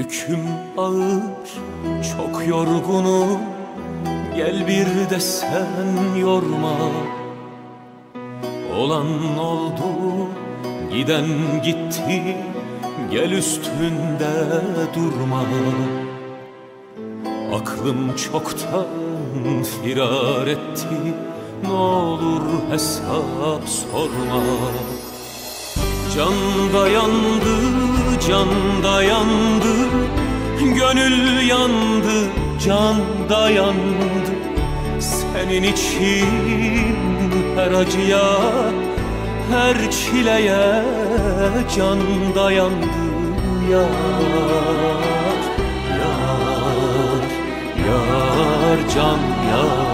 Yüküm ağır, çok yorgunum. Gel bir de sen yorma. Olan oldu, giden gitti. Gel üstünde durma. Aklım çoktan firar etti. Ne olur hesap sorma. Can dayandı, can dayandı Gönül yandı, can dayandı Senin için her acıya Her çileye can dayandı Yar, yar, yar can yanar.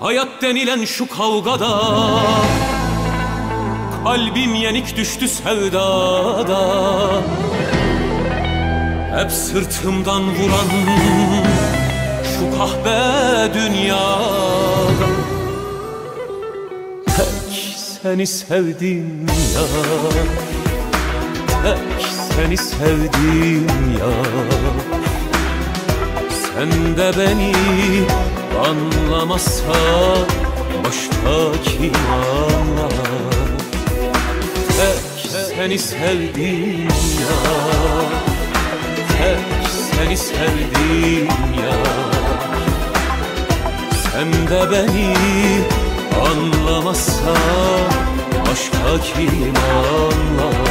Hayat denilen şu kavgada Kalbim yenik düştü sevdada Hep sırtımdan vuran Şu kahve dünyada Tek seni sevdim ya. Tek seni sevdim ya. Sen de beni anlamazsan Başka kim anlar Tek seni sevdim ya Tek seni sevdim ya. Sen de beni anlamazsan Başka kim anlar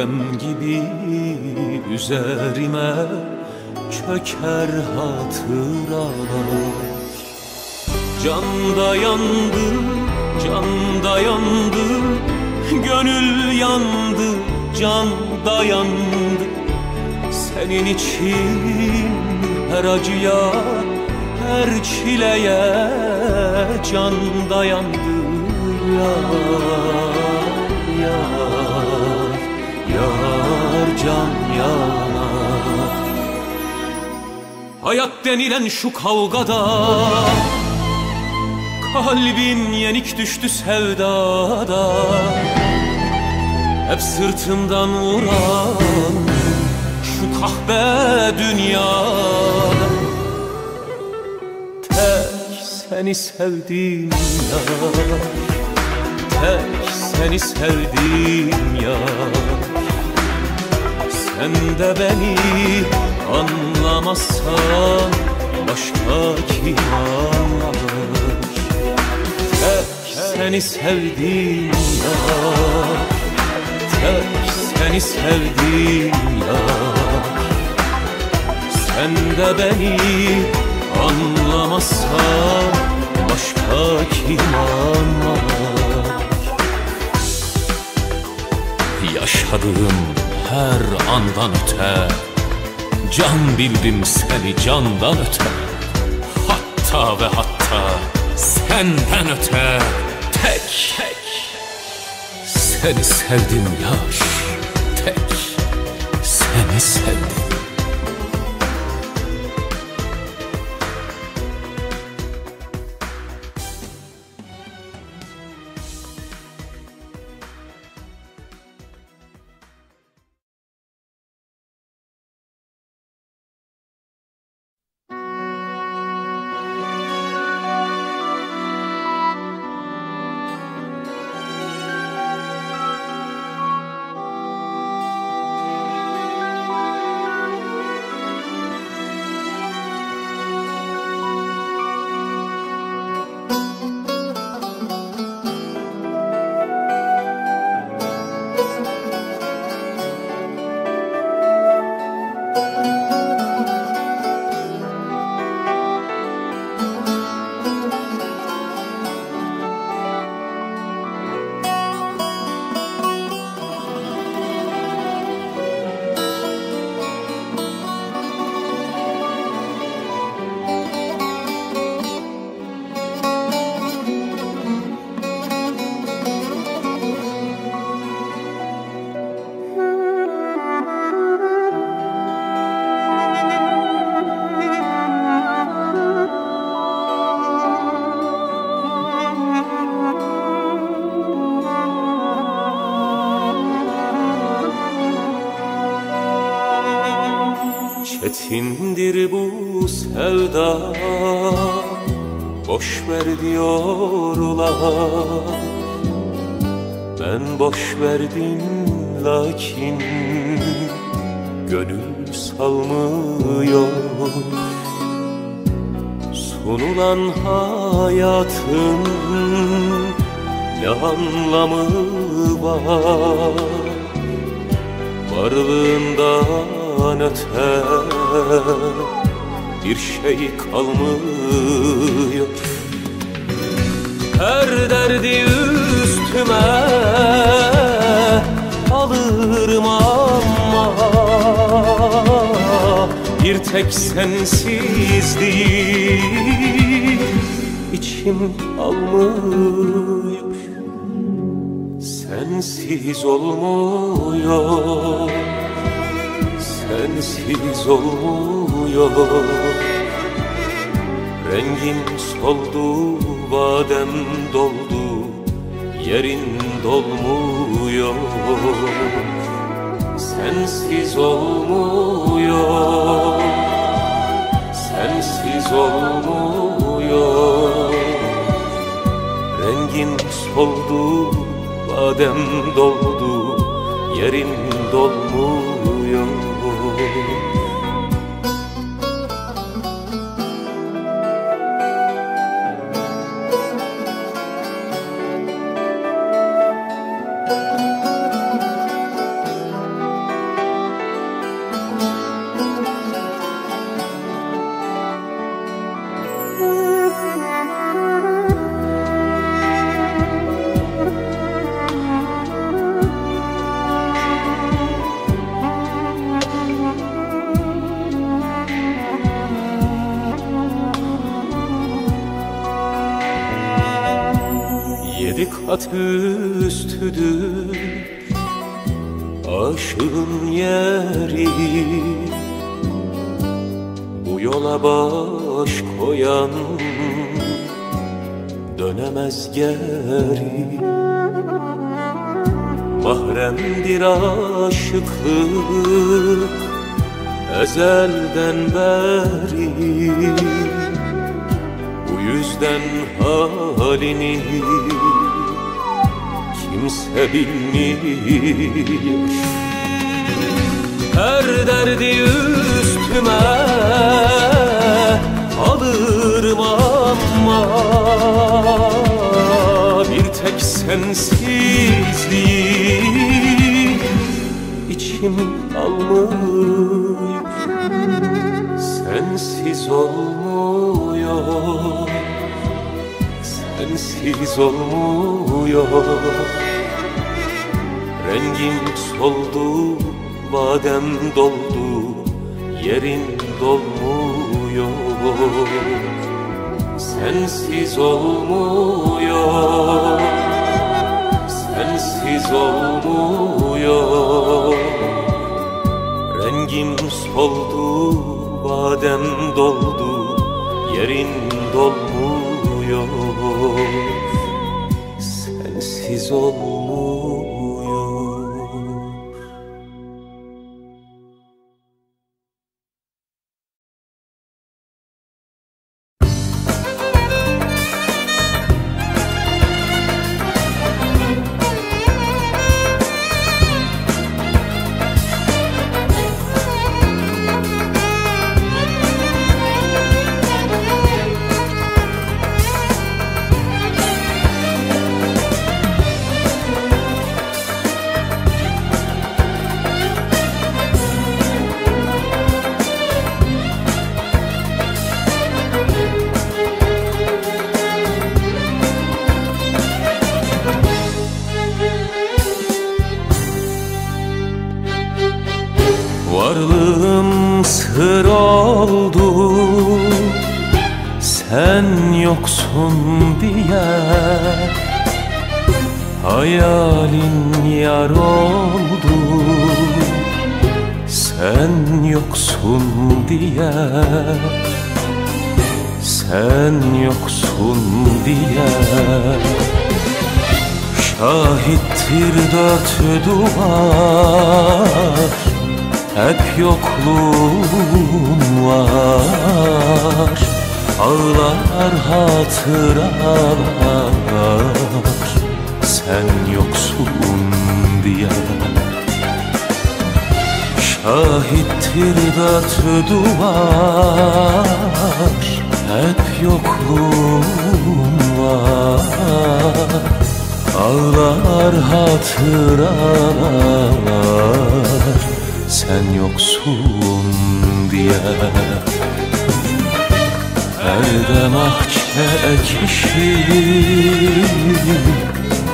Deprem gibi üzerime Çöker hatıralar. Can dayandı, can dayandı Gönül yandı, can dayandı Senin için her acıya, her çileye Can dayandı yar, yar can yanar. Hayat denilen şu kavgada Kalbin yenik düştü sevdada. Hep sırtımdan vuran Şu kahve dünyada Tek seni sevdim ya Tek seni sevdim ya Sen de beni anlamazsan Başka kim anlar Tek seni sevdim ya Tek seni sevdim ya Sen de beni anlamazsan Başka kim anlar Yaşadığım her andan öte. Can bildim seni candan öte. Hatta ve hatta senden öte. Tek, tek. Seni sevdim yaş. Tek Seni sevdim Çetindir bu sevda. Boş ver diyorlar. Ben boş verdim lakin Gönül salmıyor. Sunulan hayatın ne anlamı var? Varlığından öte bir şey kalmıyor. Her derdi üstüme alırım ama Bir tek sensizliği içim almıyor. Sensiz olmuyor Sensiz olmuyor. Rengin soldu, badem doldu Yerin dolmuyor. Sensiz olmuyor Sensiz olmuyor. Rengin soldu, badem doldu Yerin dolmuyor day. Kat üstüdür. Aşığın yeri. Bu yola baş koyan dönemez geri. Mahremdir aşıklık ezelden beri. Bu yüzden halini bilmiyor Her derdi üstüme alırım ama Bir tek sensizliği içim almıyor. Sensiz olmuyor. Sensiz olmuyor Rengim soldu Badem doldu Yerin dolmuyor. Sensiz olmuyor Sensiz olmuyor. Rengim soldu, badem doldu, yerin dolmuyor. Sensiz olmuyor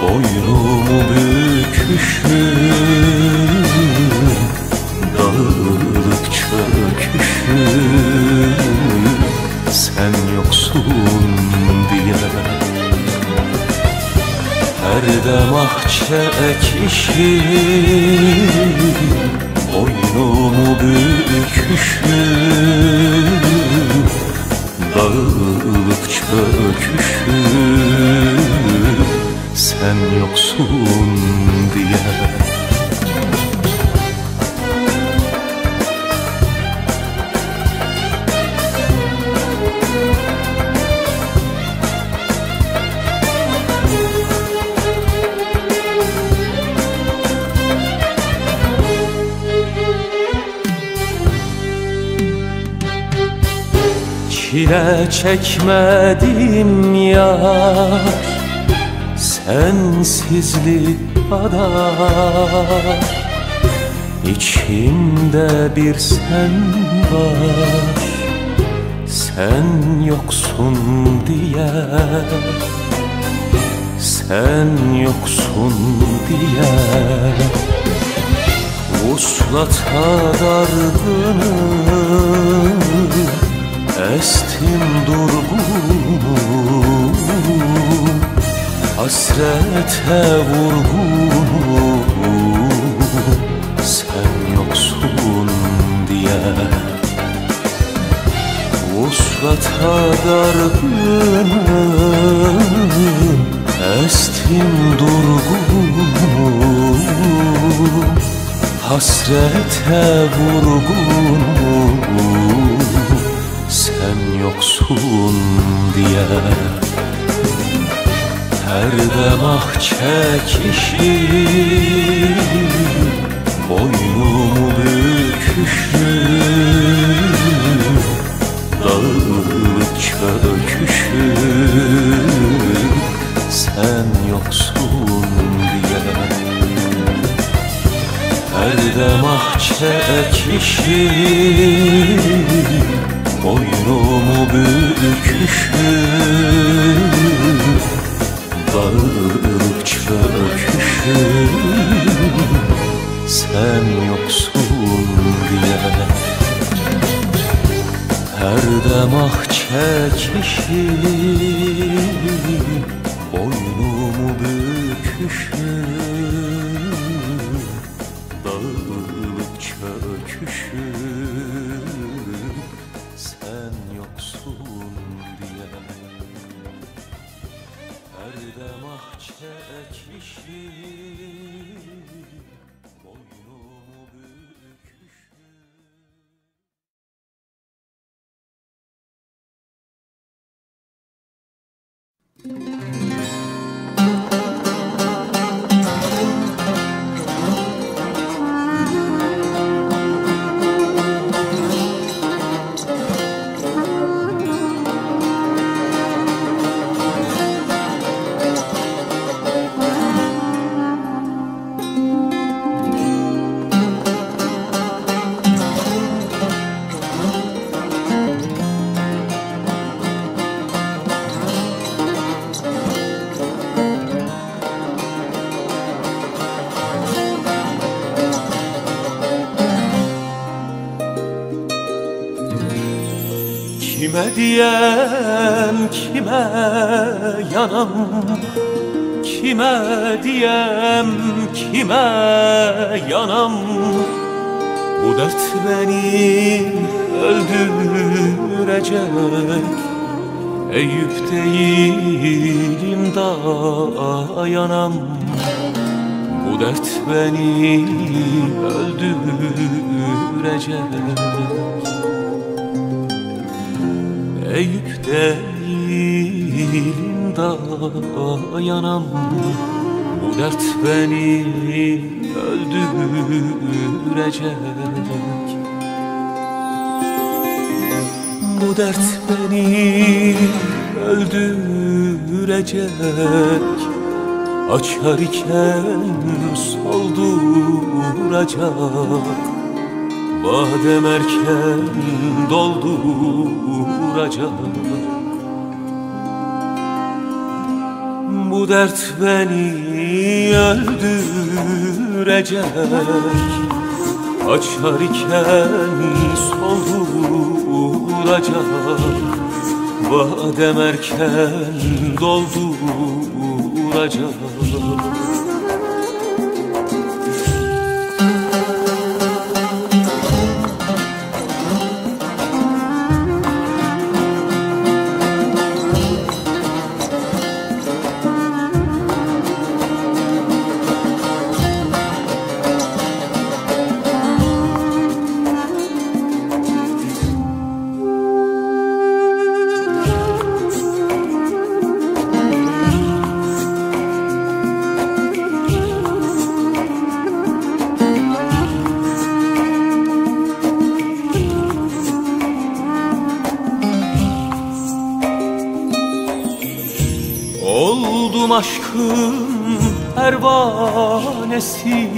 Boynumu büküşür Dağılıp çöküşür Sen yoksun diye. Her dem ah çekişir Boynumu büküşür Dağılıp çöküşür Sen yoksun diye Çile çekmedim ya. Sensizlik kadar İçimde bir sen var. Sen yoksun diye Sen yoksun diye. Vuslata dargınım Estim durgunum Hasrete vurgunum Sen yoksun diye Vuslata dargınım Estim durgunum Hasrete vurgunum Sen yoksun diye. Ah çekişir Boynumu büküşür Dağılıp çöküşür Sen yoksun diye. Her dem ah çekişir Boynumu büküşür. Dağılıp çöküşür Sen yoksun diye Her dem ah çekişir Boynumu büküşür Kime diyem kime yanam? Kime diyem kime yanam? Bu dert beni öldürecek. Eyüp değilim dayanam Bu dert beni öldürecek Eyüp değilim dayanam Bu dert beni öldürecek. Bu dert beni öldürecek. Açar iken solduracak Badem erken dolduracak Bu dert beni öldürecek. Açar iken solduracak Badem erken dolduracak pervanesi.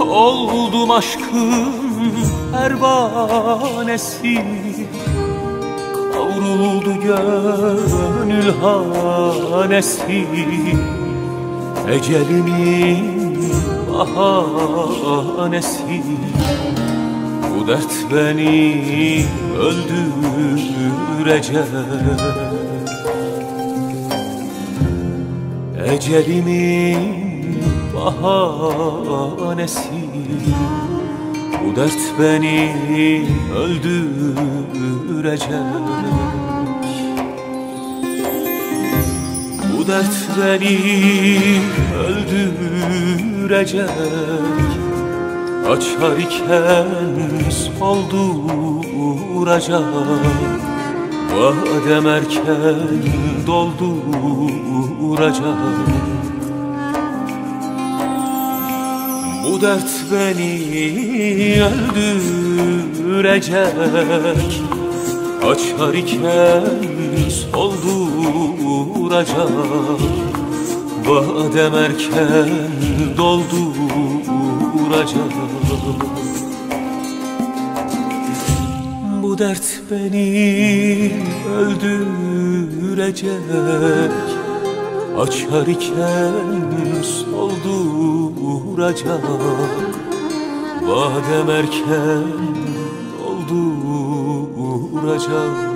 Oldum aşkın pervanesi. Kavruldu gönül hanesi. Ecelimin bahanesi. Bu dert beni öldürecek Ecelimin bahanesi. Bu dert beni öldürecek. Bu dert beni öldürecek. Açar iken solduracak Badem erken dolduracak Bu dert beni öldürecek. Açar iken solduracak Badem erken dolduracak Bu dert beni öldürecek Açar iken solduracak Badem erken dolduracak güneşi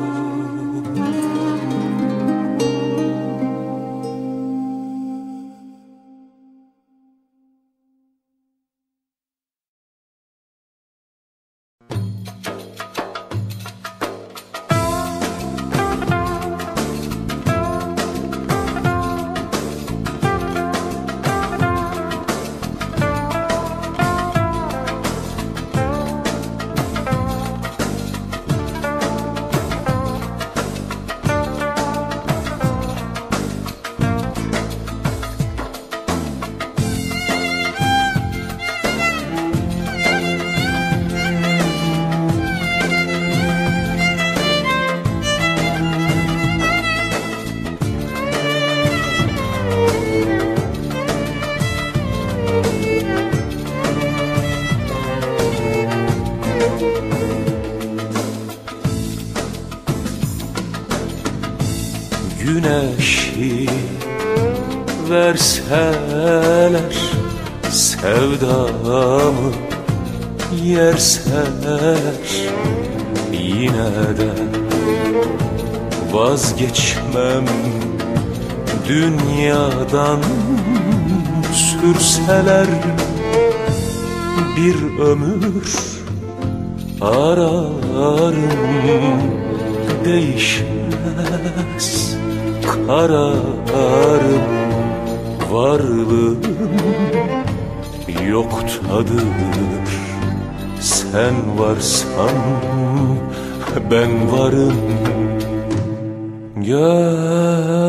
Dünyadan sürseler Bir ömür ararım değişmez kararım varlığım yoktadır. Sen varsan ben varım. Göz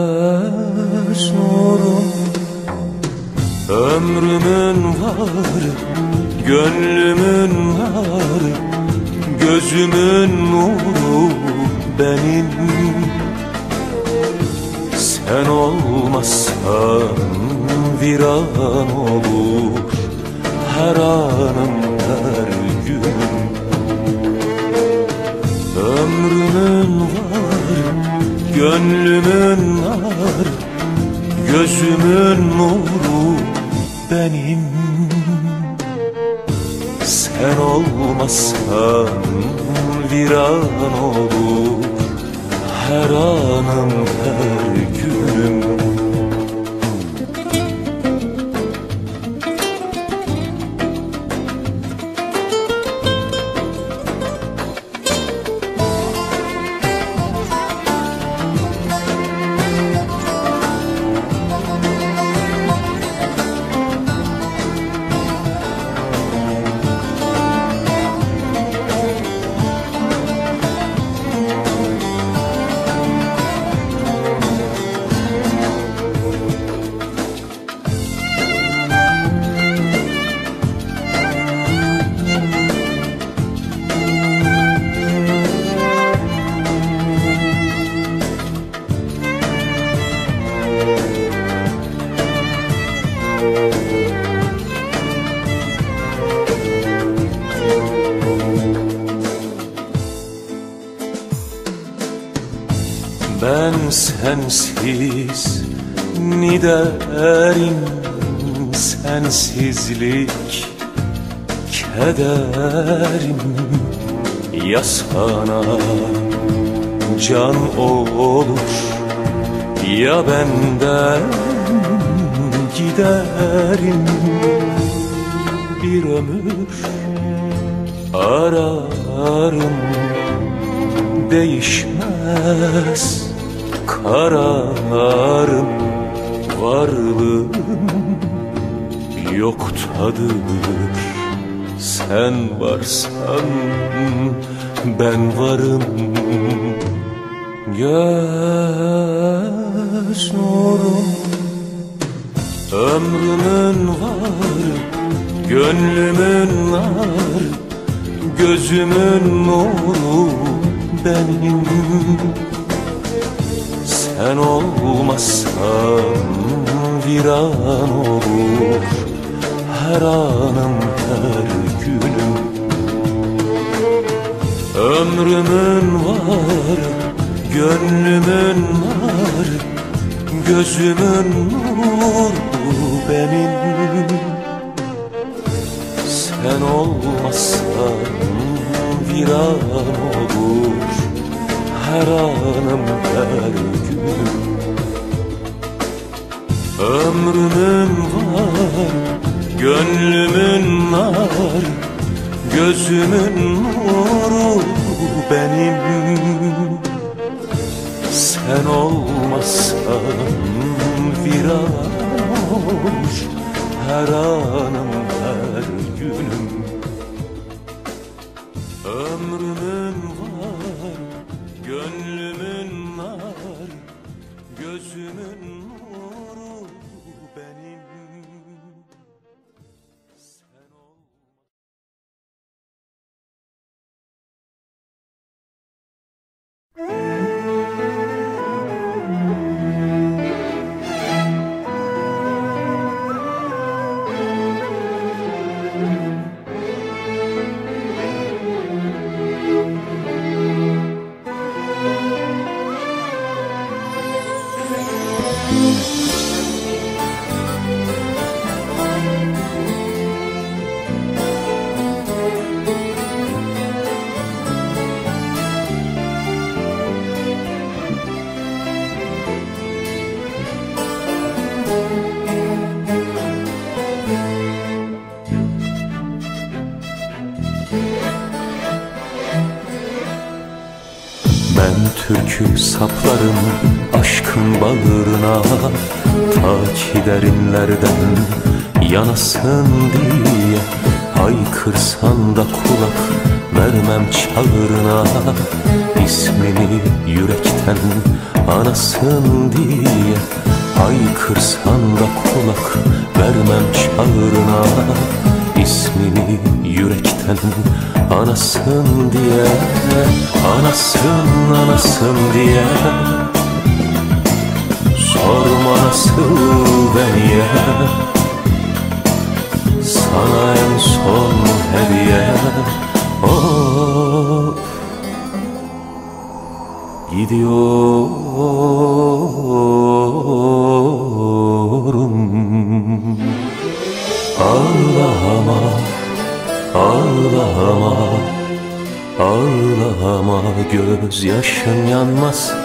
Ömrümün var, gönlümün var Gözümün nuru benim. Sen olmazsan viran olur Her anım her günüm Ömrümün var, gönlümün var Gözümün nuru benim. Sen olmazsan viran olur Her anım sensizlik kederim ya sana can olur ya benden giderim. Bir ömür ararım değişmez kararım varlığım yoktadır sen varsan ben varım. Göz nurum ömrümün var gönlümün var gözümün nuru benim. Sen olmazsan viran olur Her anım her günüm Ömrümün var, gönlümün var Gözümün nuru benim. Sen olmazsan viran olur Her anım her günüm Ömrümün var, gönlümün var Gözümün nuru benim. Sen olmazsan viran olur Her anım saplarım aşkın balırına Ta ki derinlerden yanasın diye Haykırsan da kulak vermem çağrına. İsmini yürekten anasın diye Haykırsan da kulak vermem çağrına İsmini yürekten anasın diye Anasın anasın diye. Sorma nasıl ve niye Sana en son hediye. Of Gidiyorum Ağlama Ağlama gözyaşın yanmasın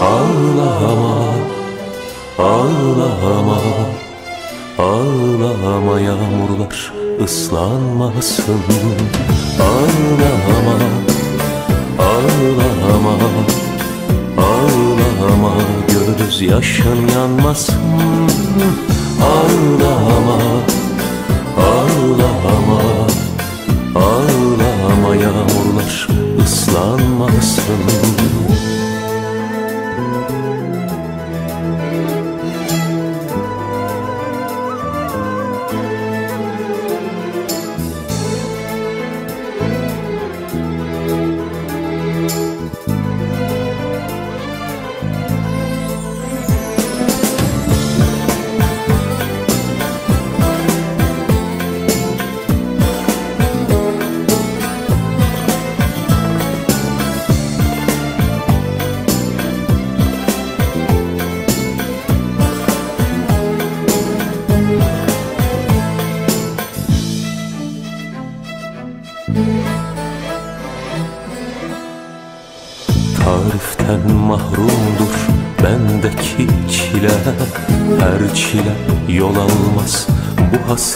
Ağlama Ağlama Ağlama yağmurlar ıslanmasın. Ağlama Ağlama Ağlama gözyaşın yanmasın Ağlama Ağlama ıslanmasın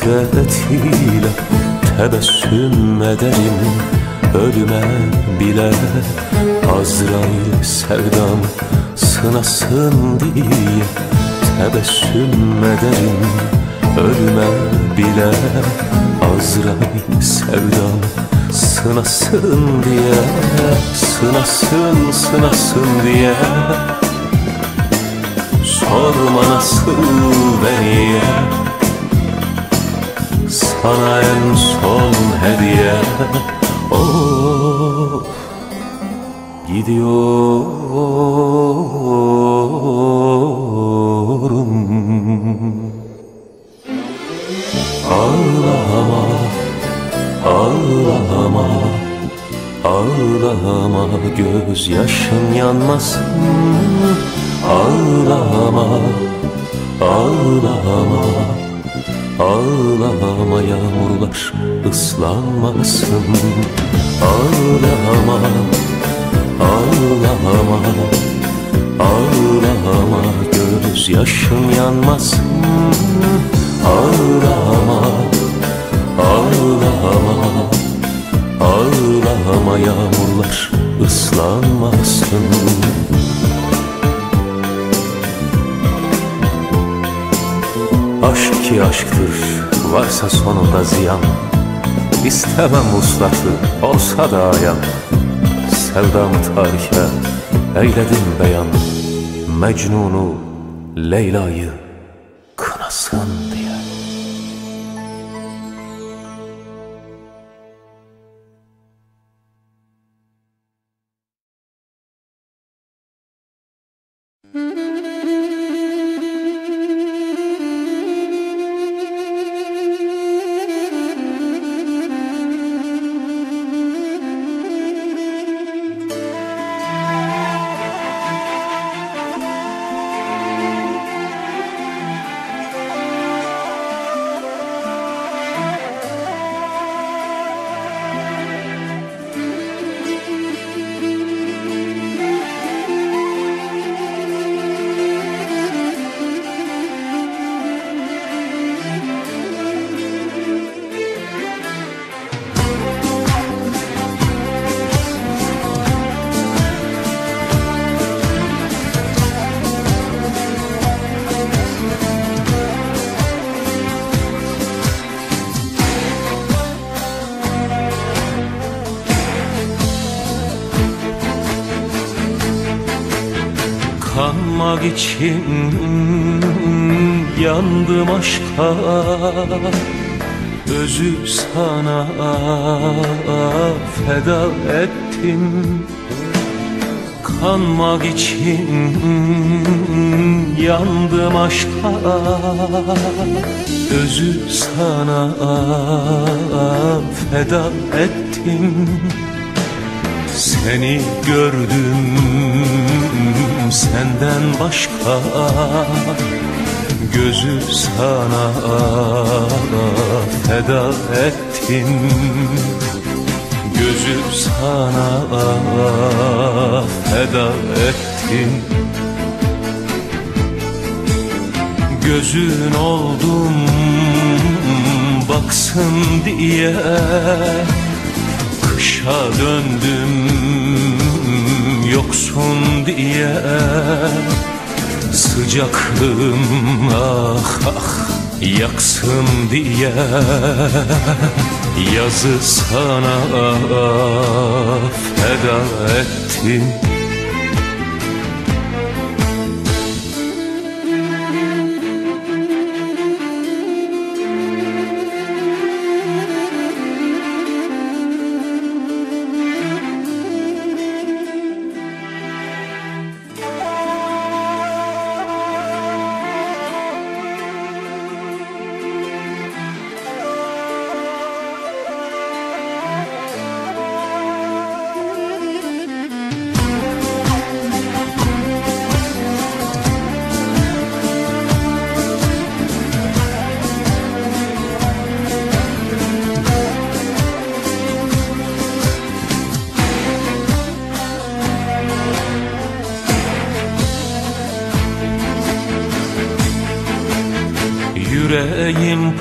ile Tebessüm ederim. Ölüme bile Azrail sevdam sınasın diye Tebessüm ederim. Ölüme bile Azrail sevdam sınasın diye Sınasın sınasın diye. Sorma nasıl ve niye Sana en son hediye. Oh Gidiyorum. Ağlama Ağlama Ağlama gözyaşın yanmasın. Ağlama Ağlama Ağlama yağmurlar ıslanmasın Ağlama Ağlama Ağlama gözyaşın yanmasın. Ağlama Ağlama Ağlama yağmurlar ıslanmasın Aşk ki aşktır varsa sonunda ziyan. İstemem uslatı olsa da ayan. Sevdamı tarihe eyledim beyan. Mecnun'u Leyla'yı kınasın diye Kanmak için yandım aşka. Özü sana feda ettim. Kanmak için yandım aşka. Özü sana feda ettim. Seni gördüm senden başka Gözü sana feda ettim. Gözü sana feda ettim. Gözün oldum baksın diye Kışa döndüm yoksun diye Sıcaklığım ah ah yaksın diye Yazı sana feda ettim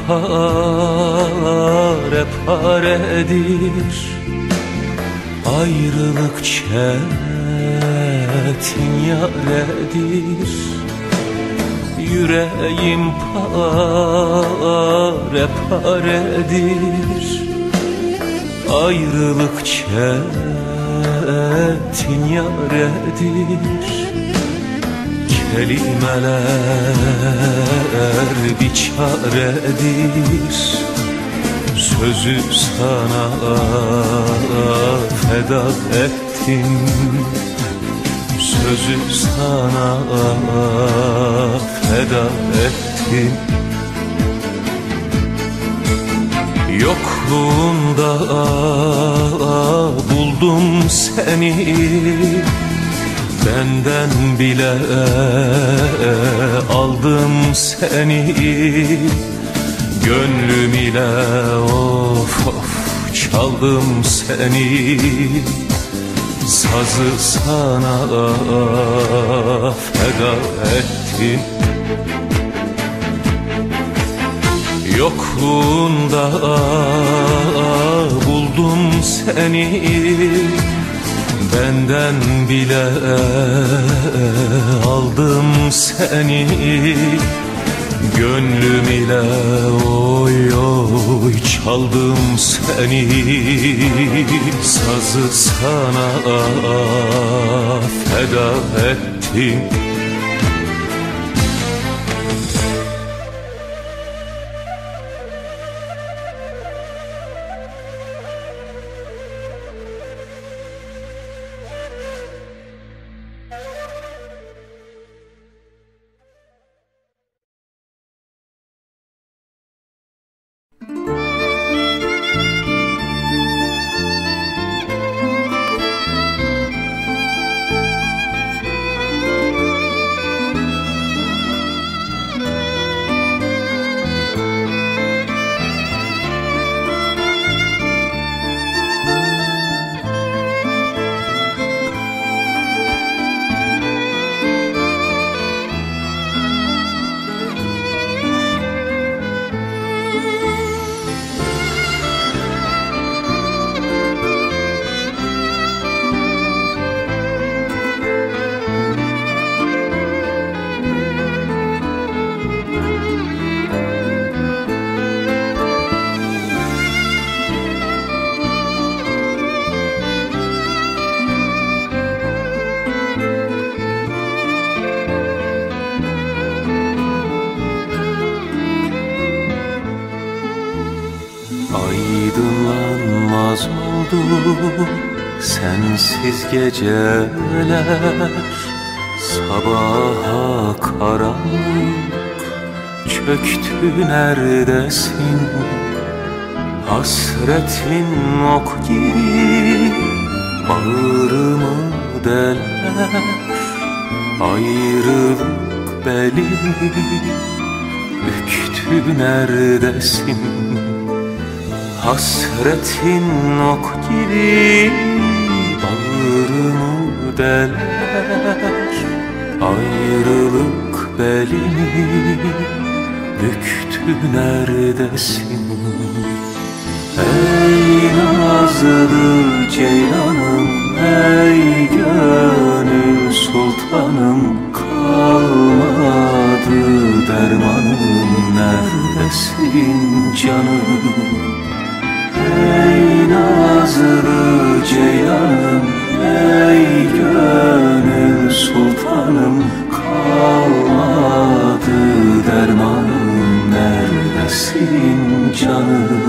pare paredir Ayrılık çetin yaredir. Yüreğim pare paredir Ayrılık çetin yaredir Kelimeler bir çaredir Sözü sana feda ettim. Sözü sana feda ettim. Yokluğunda buldum seni Benden bile aldım seni. Gönlüm ile of of çaldım seni. Sazı sana feda ettim. Yokluğunda buldum seni Benden bile aldım seni. Gönlüm ile oy oy çaldım seni. Sazı sana feda ettim neredesin? Hasretin ok gibi bağrımı deler. Ayrılık belini büktü neredesin? Ey nazlı ceylanım Ey gönül sultanım Kalmadı dermanım Neredesin canım. Ey nazlı ceylanım Ey gönül sultanım Kalmadı dermanım Neredesin canım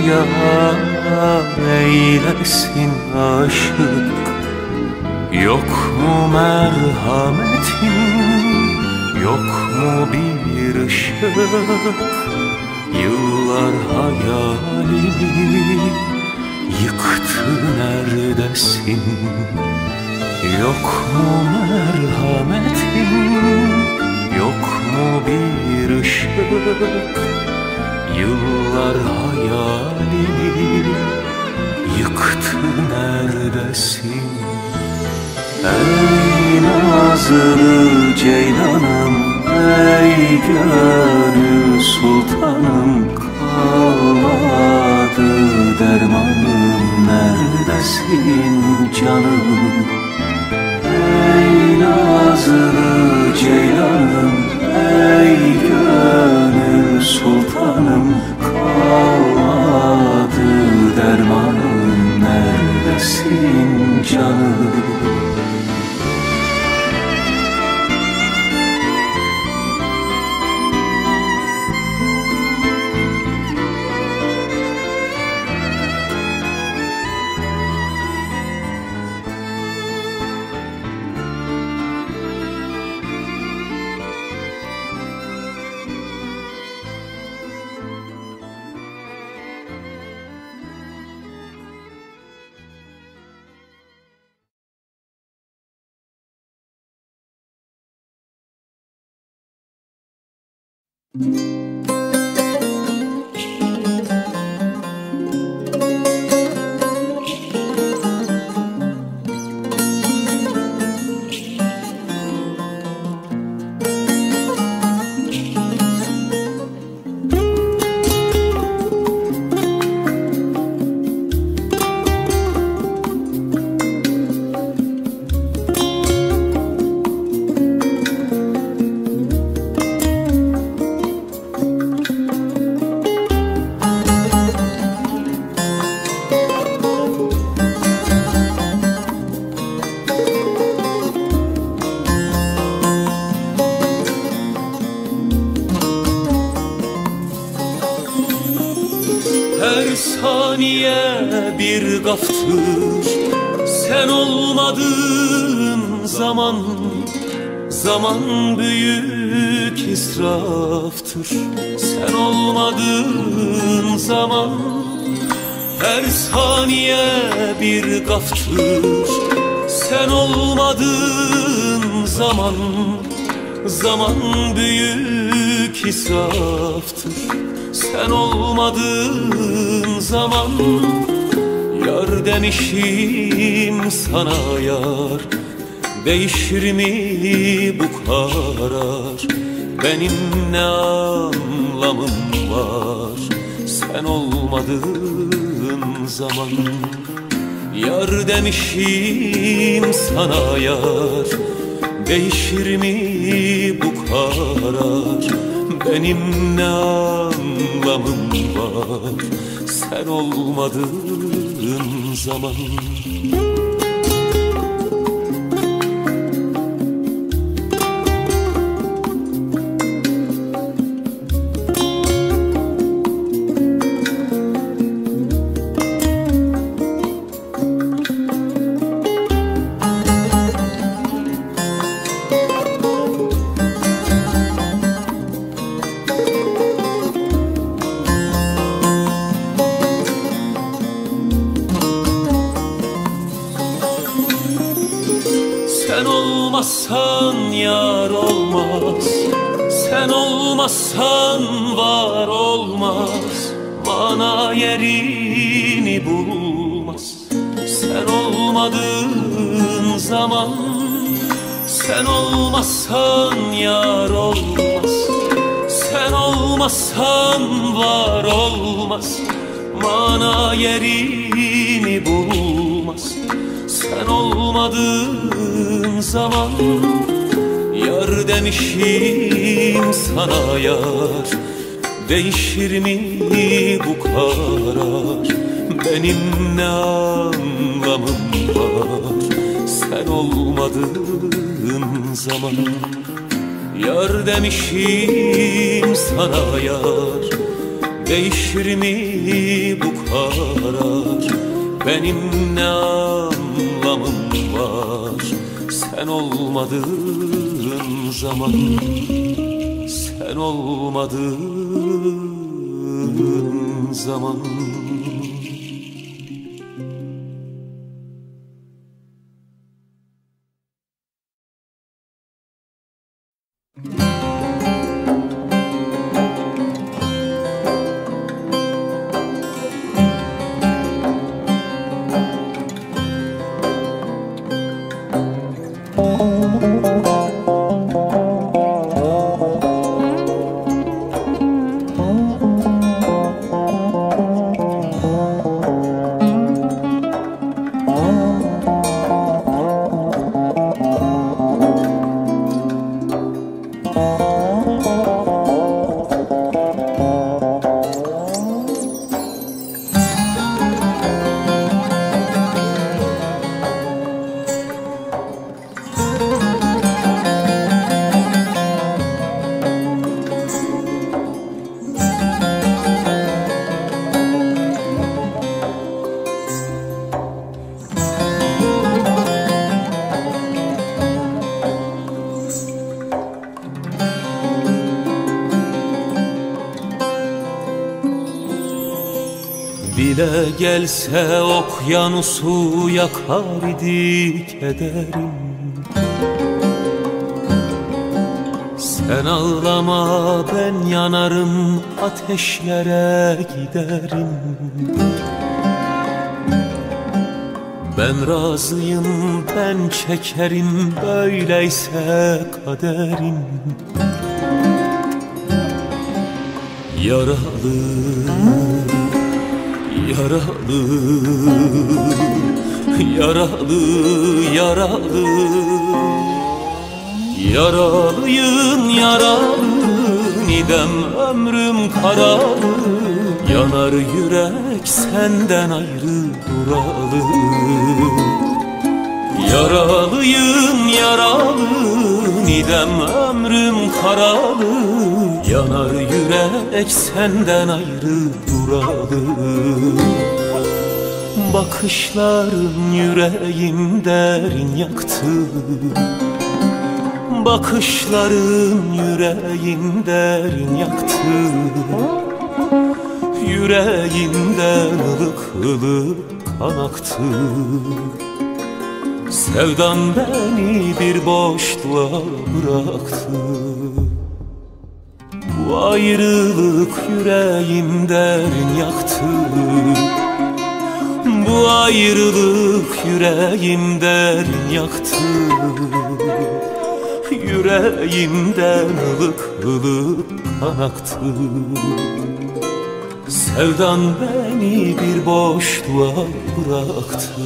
cefaya eylesin aşık. Yok mu merhametin, yok mu bir ışık? Yıllar hayalimi yıktı neredesin? Yok mu merhametin, yok mu bir ışık Yıllar hayalini yıktı neredesin? Ey nazlı ceylanım, ey gönül sultanım Kalmadı dermanım, neredesin canım? Ey nazlı ceylanım, ey gönül sultanım Kalmadı dermanım, neredesin canım saniye bir gaftır Sen olmadığın zaman Zaman büyük israftır. Sen olmadığın zaman Her saniye bir gaftır Sen olmadığın zaman Zaman büyük israftır Sen olmadığın zaman Yar demişim sana yar. Değişir mi bu karar? Benim ne anlamım var? Sen olmadığın zaman Yar demişim sana yar. Değişir mi bu karar? Benim ne anlamım var Sen olmadığın zaman olmadığın zaman Sen olmazsan yar olmaz. Sen olmazsan var olmaz. Bana yerini bulmaz. Sen olmadığın zaman Yar demişim sana yar. Değişir mi bu karar? Benim ne anlamım var Sen olmadığın zaman Yar demişim sana yar Değişir mi bu karar? Benim ne anlamım var? Sen olmadığın zaman Sen olmadığın zaman gelse okyanusu yakar idi kederim. Sen ağlama ben yanarım ateşlere giderim. Ben razıyım ben çekerim böyleyse kaderim. Yaralı Yaralı, yaralı, yaralı. Yaralıyım yaralı, nidem ömrüm karalı. Yanar yürek senden ayrı duralı. Yaralıyım yaralı, nidem ömrüm karalı. Yanar yürek senden ayrı duralı Bakışların yüreğim derin yaktı. Bakışların yüreğim derin yaktı. Yüreğimden ılık ılık kan aktı Sevdan beni bir boşluğa bıraktı ayrılık yüreğim derin yaktı. Bu ayrılık yüreğim derin yaktı. Yüreğimden ılık ılık kan aktı. Sevdan beni bir boşluğa bıraktı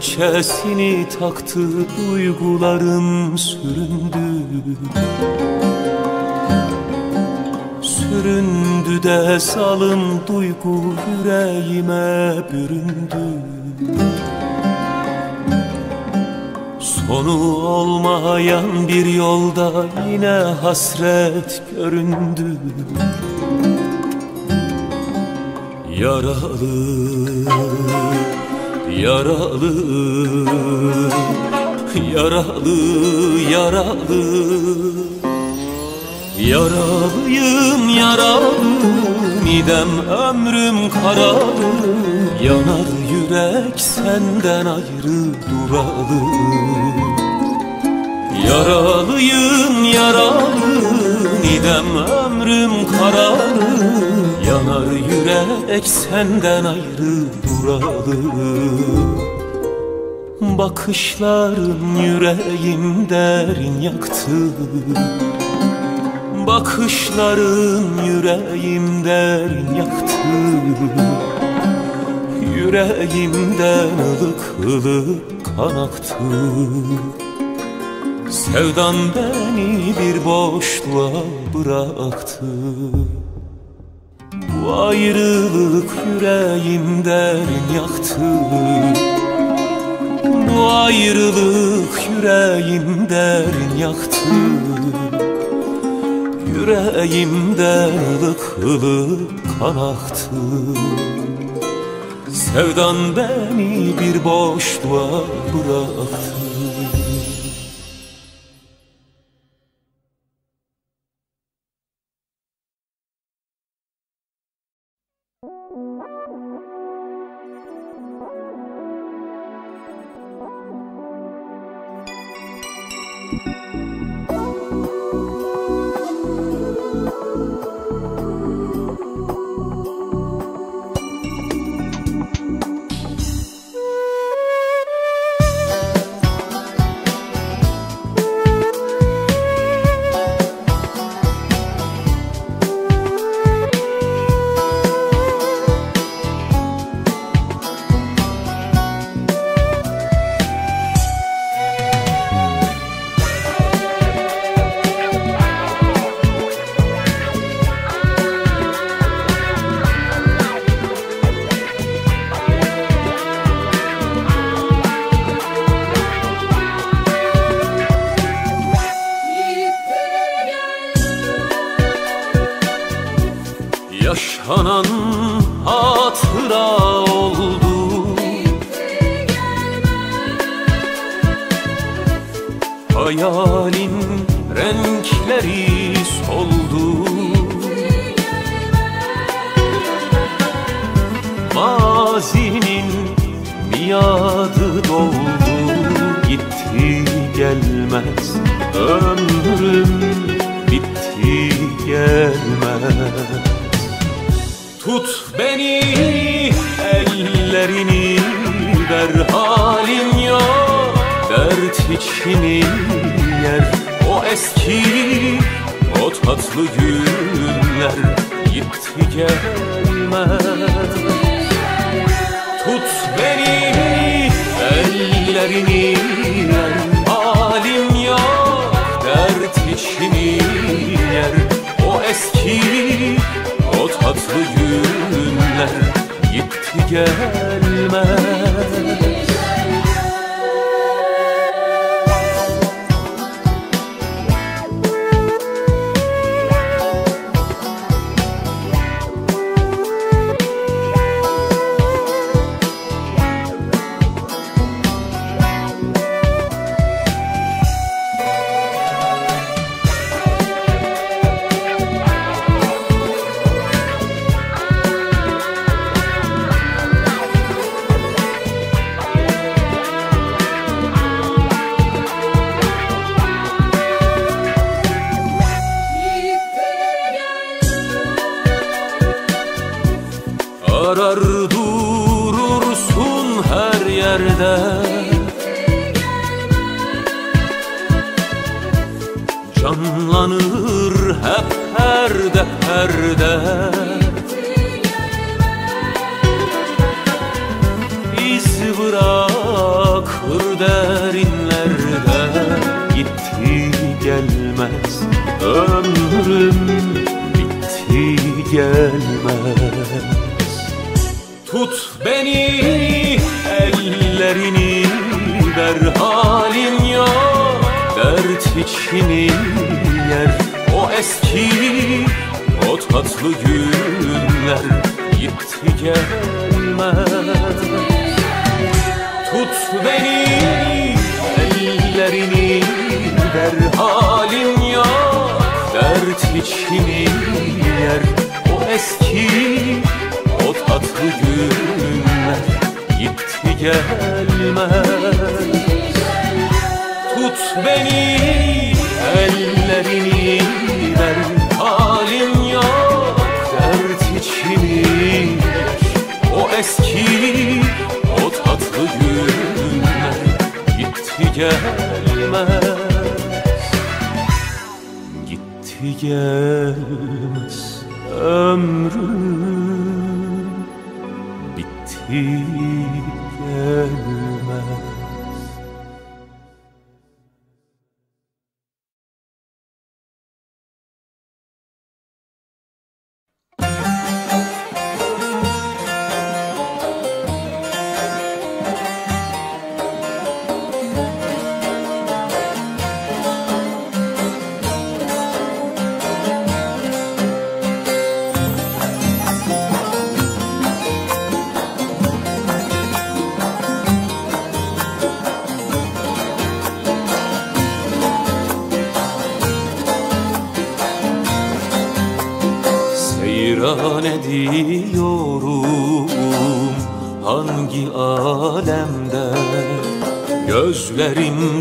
pençesini taktı duygularım süründü. Süründü de salım duygu yüreğime büründü. Sonu olmayan bir yolda yine hasret göründü. Yaralı Yaralı, yaralı, yaralı. Yaralıyım yaralı Midem ömrüm karalı. Yanar yürek senden ayrı duralı. Yaralıyım yaralı Nidem ömrüm karalı Yanar yürek senden ayrı duralı Bakışların yüreğim derin yaktı. Bakışların yüreğim derin yaktı. Yüreğimden ılık ılık kan aktı Sevdan beni bir boşluğa bıraktı Bu ayrılık yüreğimden yaktı. Bu ayrılık yüreğimden yaktı. Yüreğimden ılık ılık kan aktı. Sevdan beni bir boşluğa bıraktı Mazinin miadı doldu. Gitti gelmez ömrüm bitti gelmez. Tut beni ellerini ver halim yok. Dert içini yer o eski o tatlı günler Gitti gelmez ellerini ver halim yok Dert içini yer. O eski o tatlı günler gitti gelmez ömrüm bitti gelmez. Tut beni ellerini ver halin yok. Dert içini yer. O eski o tatlı günler Gitti gelmez. Tut beni ellerini ver halin yok Dert içini yer o eski o tatlı günler. Gitti gelmez. Tut beni ellerini ver. Halin yok Dert içini o eski o tatlı günler. Gitti gelmez gelmez ömrüm Bitti gelmez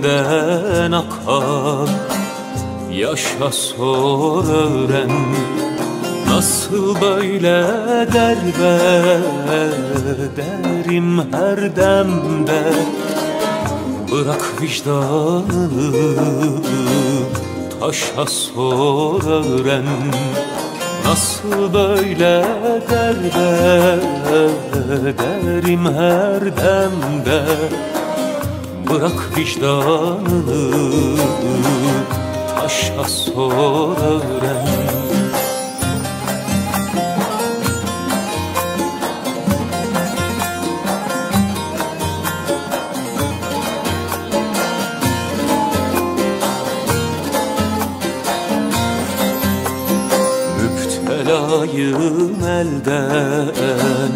Gözlerimden akan yaşa sor öğren. Nasıl böyle derim her demde Bırak vicdanını taşa sor öğren. Nasıl böyle derim her demde Bırak vicdanını taşa sor öğren. Müptelayım elden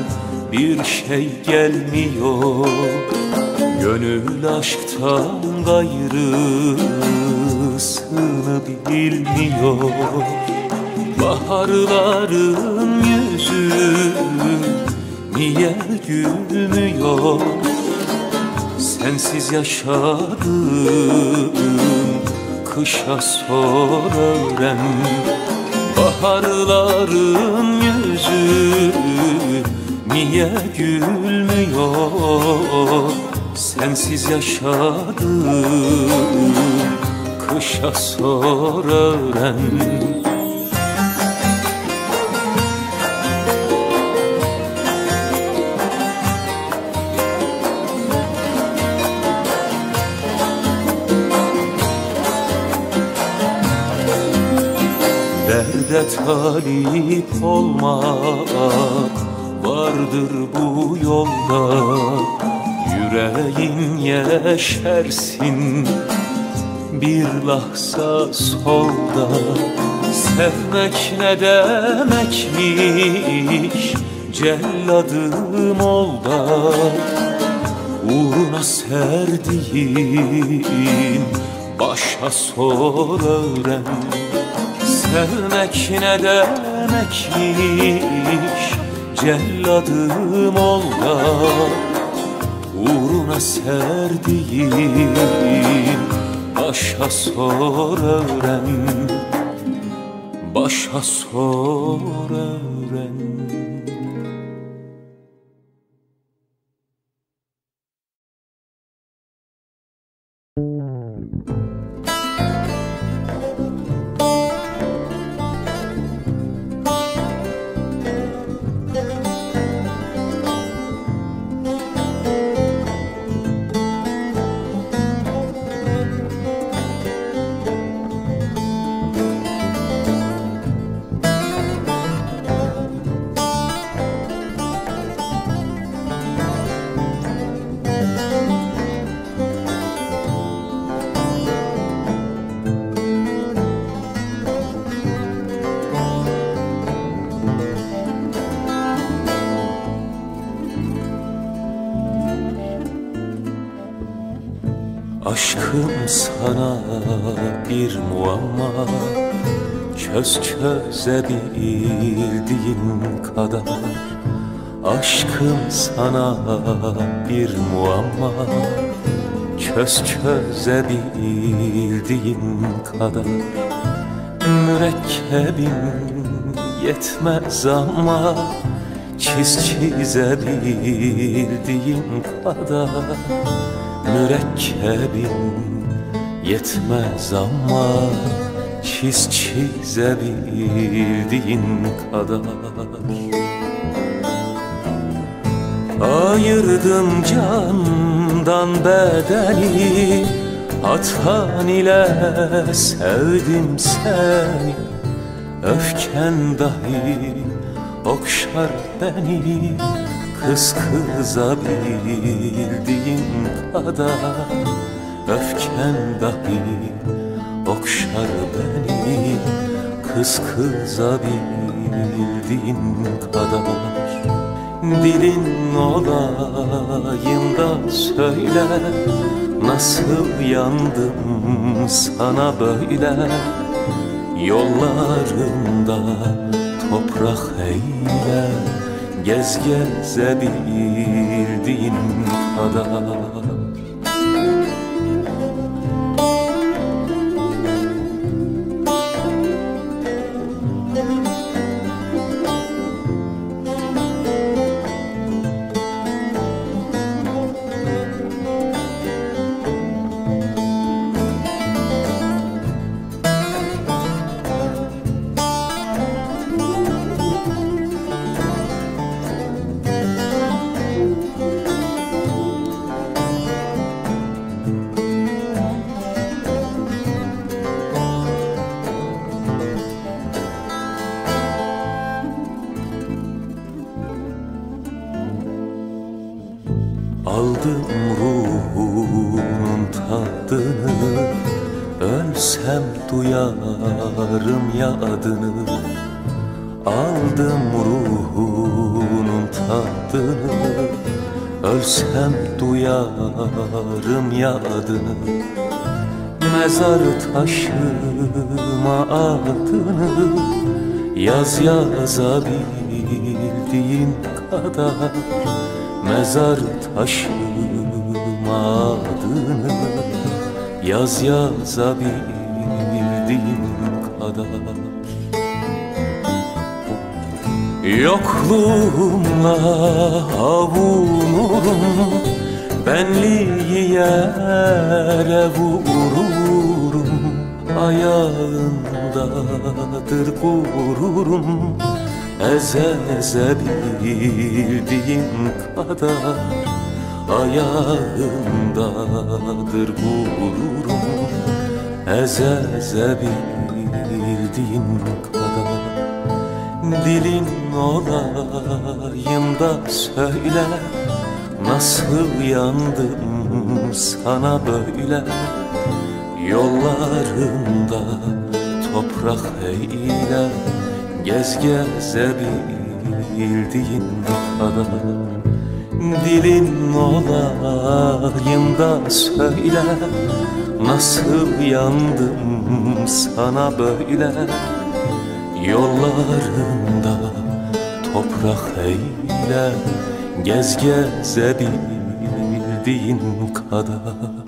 bir şey gelmiyor Gönül aşktan gayrısını bilmiyor. Baharların yüzü niye gülmüyor? Sensiz yaşadım kışa sor Baharların yüzü niye gülmüyor Sensiz yaşadım kışa sor öğren Derde talip olmak vardır bu yolda Yüreğin yeşersin. Bir lahza solda Sevmek ne demekmiş? Celladım olda Uğruna serdiğim. Başa sor öğren Sevmek ne demekmiş? Celladım olda Uğruna serdiğim başa sor öğren Başa sor öğren çözebildiğin kadar. Aşkım sana bir muamma. Çöz çözebildiğin kadar. Mürekkebin yetmez ama Çiz çizebildiğin kadar. Mürekkebin yetmez ama Çiz çizebildiğin kadar. Ayırdım candan bedeni Hatan ile sevdim seni. Öfken dahi okşar beni Kız kıza bildiğin kadar. Öfken dahi okşar beni Kız kıza bildiğin kadar Dilin olayım da söyle Nasıl yandım sana böyle? Yollarında toprak eyle Gez gezebildiğin kadar Ölsem duyarım ya adını Aldım ruhunun tadını. Ölsem duyarım ya adını Mezar taşıma adını. Yaz yazabildiğin kadar Mezar taşıma adını. Yaz yazabildiğin kadar Yokluğumla avunurum Benliği yere vururum. Ayağındadır gururum. Eze eze bildiğin kadar Ayağındadır gururum Eze eze bildiğin kadar Dilin olayım da söyle Nasıl yandım sana böyle? Yollarında toprak eyle Gez gezebildiğin kadar Dilin olayım da söyle Nasıl yandım sana böyle? Yollarında toprak eyle Gez gezebildiğin kadar